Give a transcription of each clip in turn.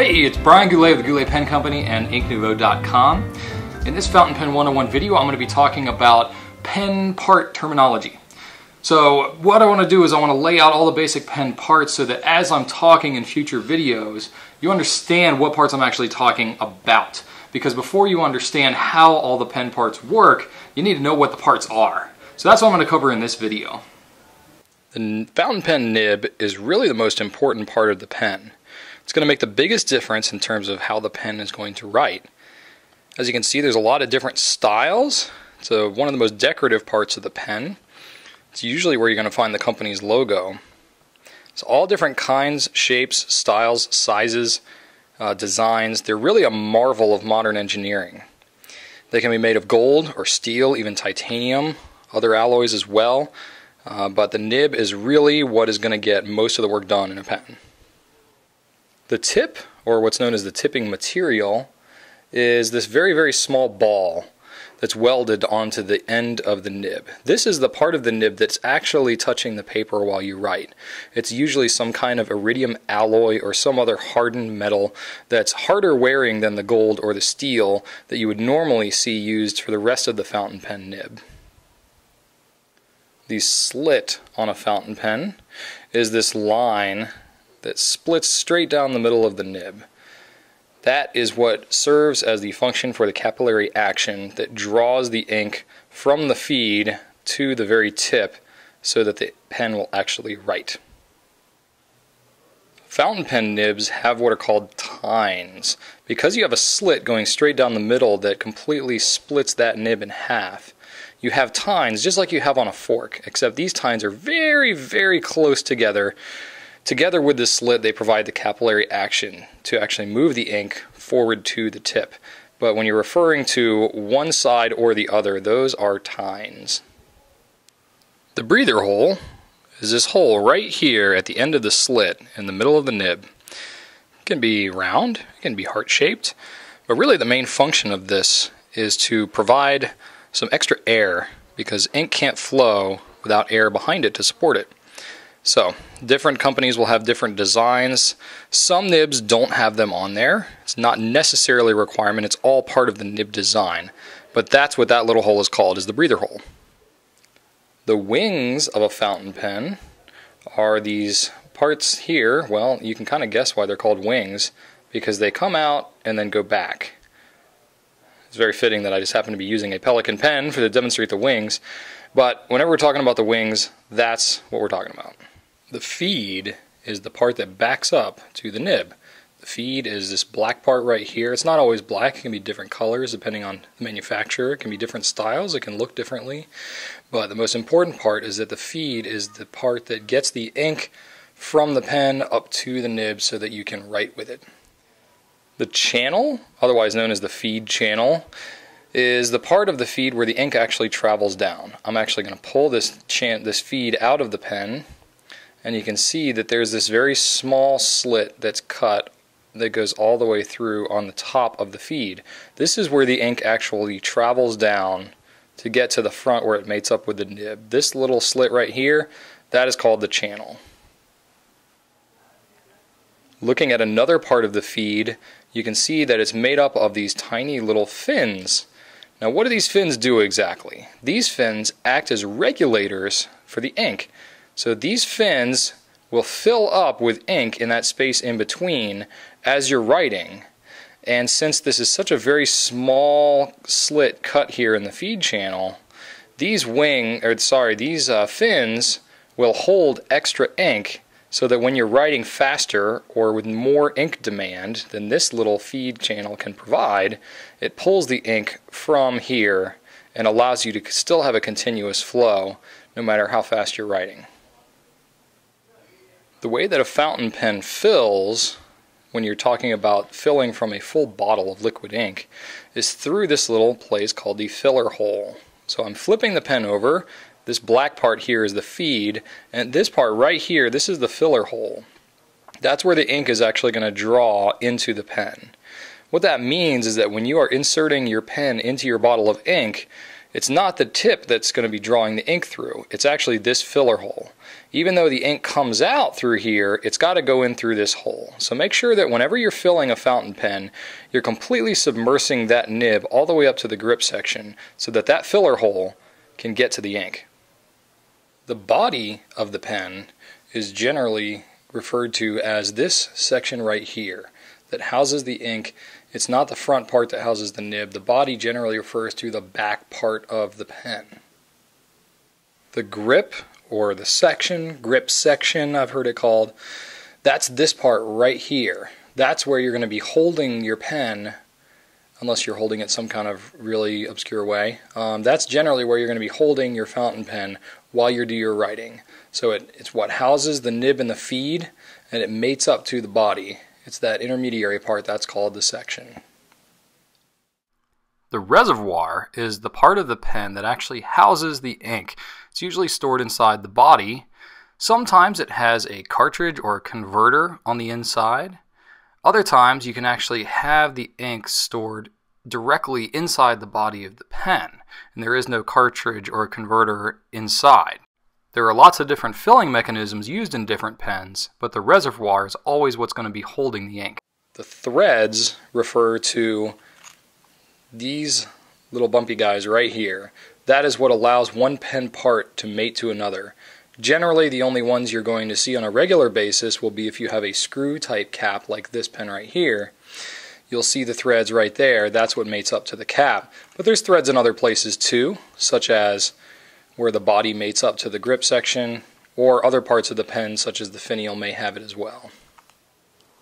Hey, it's Brian Goulet of the Goulet Pen Company and InkNouveau.com. In this Fountain Pen 101 video, I'm going to be talking about pen part terminology. So what I want to do is I want to lay out all the basic pen parts so that as I'm talking in future videos, you understand what parts I'm actually talking about. Because before you understand how all the pen parts work, you need to know what the parts are. So that's what I'm going to cover in this video. The fountain pen nib is really the most important part of the pen. It's going to make the biggest difference in terms of how the pen is going to write. As you can see, there's a lot of different styles. So one of the most decorative parts of the pen. It's usually where you're going to find the company's logo. It's all different kinds, shapes, styles, sizes, uh, designs. They're really a marvel of modern engineering. They can be made of gold or steel, even titanium, other alloys as well. Uh, but the nib is really what is going to get most of the work done in a pen. The tip, or what's known as the tipping material, is this very, very small ball that's welded onto the end of the nib. This is the part of the nib that's actually touching the paper while you write. It's usually some kind of iridium alloy or some other hardened metal that's harder wearing than the gold or the steel that you would normally see used for the rest of the fountain pen nib. The slit on a fountain pen is this line that splits straight down the middle of the nib. That is what serves as the function for the capillary action that draws the ink from the feed to the very tip so that the pen will actually write. Fountain pen nibs have what are called tines. Because you have a slit going straight down the middle that completely splits that nib in half, you have tines just like you have on a fork, except these tines are very, very close together Together with this slit, they provide the capillary action to actually move the ink forward to the tip. But when you're referring to one side or the other, those are tines. The breather hole is this hole right here at the end of the slit in the middle of the nib. It can be round, it can be heart-shaped, but really the main function of this is to provide some extra air because ink can't flow without air behind it to support it. So, different companies will have different designs. Some nibs don't have them on there. It's not necessarily a requirement, it's all part of the nib design. But that's what that little hole is called, is the breather hole. The wings of a fountain pen are these parts here. Well, you can kind of guess why they're called wings, because they come out and then go back. It's very fitting that I just happen to be using a Pelikan pen for to demonstrate the wings. But whenever we're talking about the wings, that's what we're talking about. The feed is the part that backs up to the nib. The feed is this black part right here. It's not always black, it can be different colors depending on the manufacturer. It can be different styles, it can look differently. But the most important part is that the feed is the part that gets the ink from the pen up to the nib so that you can write with it. The channel, otherwise known as the feed channel, is the part of the feed where the ink actually travels down. I'm actually going to pull this, this feed out of the pen and you can see that there's this very small slit that's cut that goes all the way through on the top of the feed. This is where the ink actually travels down to get to the front where it mates up with the nib. This little slit right here, that is called the channel. Looking at another part of the feed, you can see that it's made up of these tiny little fins. Now what do these fins do exactly? These fins act as regulators for the ink. So these fins will fill up with ink in that space in between as you're writing. And since this is such a very small slit cut here in the feed channel, these wing, or sorry, these uh, fins will hold extra ink so that when you're writing faster or with more ink demand than this little feed channel can provide, it pulls the ink from here and allows you to still have a continuous flow no matter how fast you're writing. The way that a fountain pen fills, when you're talking about filling from a full bottle of liquid ink, is through this little place called the filler hole. So I'm flipping the pen over. This black part here is the feed, and this part right here, this is the filler hole. That's where the ink is actually going to draw into the pen. What that means is that when you are inserting your pen into your bottle of ink, it's not the tip that's going to be drawing the ink through. It's actually this filler hole. Even though the ink comes out through here, it's got to go in through this hole. So make sure that whenever you're filling a fountain pen, you're completely submersing that nib all the way up to the grip section so that that filler hole can get to the ink. The body of the pen is generally referred to as this section right here that houses the ink. It's not the front part that houses the nib. The body generally refers to the back part of the pen. The grip or the section, grip section, I've heard it called, that's this part right here. That's where you're going to be holding your pen, unless you're holding it some kind of really obscure way. Um, that's generally where you're going to be holding your fountain pen while you do your writing. So it, it's what houses the nib and the feed, and it mates up to the body. It's that intermediary part that's called the section. The reservoir is the part of the pen that actually houses the ink. It's usually stored inside the body. Sometimes it has a cartridge or a converter on the inside. Other times you can actually have the ink stored directly inside the body of the pen, and there is no cartridge or converter inside. There are lots of different filling mechanisms used in different pens, but the reservoir is always what's going to be holding the ink. The threads refer to these little bumpy guys right here. That is what allows one pen part to mate to another. Generally, the only ones you're going to see on a regular basis will be if you have a screw type cap like this pen right here. You'll see the threads right there. That's what mates up to the cap. But there's threads in other places too, such as where the body mates up to the grip section, or other parts of the pen such as the finial may have it as well.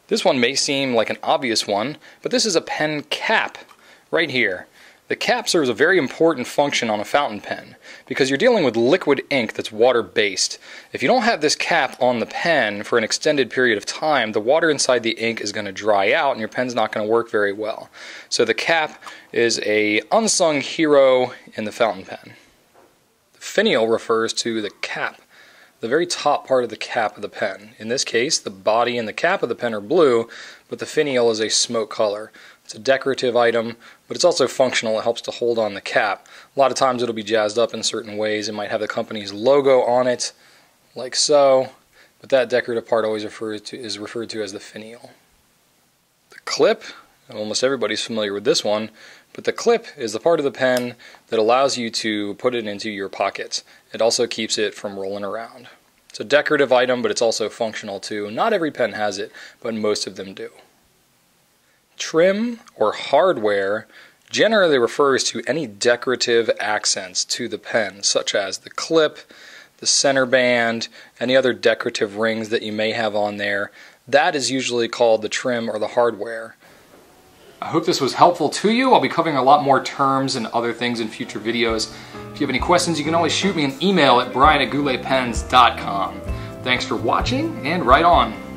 This one may seem like an obvious one, but this is a pen cap right here. The cap serves a very important function on a fountain pen because you're dealing with liquid ink that's water based. If you don't have this cap on the pen for an extended period of time, the water inside the ink is going to dry out and your pen's not going to work very well. So the cap is a unsung hero in the fountain pen. Finial refers to the cap, the very top part of the cap of the pen. In this case, the body and the cap of the pen are blue, but the finial is a smoke color. It's a decorative item, but it's also functional. It helps to hold on the cap. A lot of times it'll be jazzed up in certain ways. It might have the company's logo on it, like so, but that decorative part always refers to, is referred to as the finial. The clip Almost everybody's familiar with this one, but the clip is the part of the pen that allows you to put it into your pocket. It also keeps it from rolling around. It's a decorative item, but it's also functional too. Not every pen has it, but most of them do. Trim or hardware generally refers to any decorative accents to the pen, such as the clip, the center band, any other decorative rings that you may have on there. That is usually called the trim or the hardware. I hope this was helpful to you. I'll be covering a lot more terms and other things in future videos. If you have any questions, you can always shoot me an email at brian at. Thanks for watching, and write on.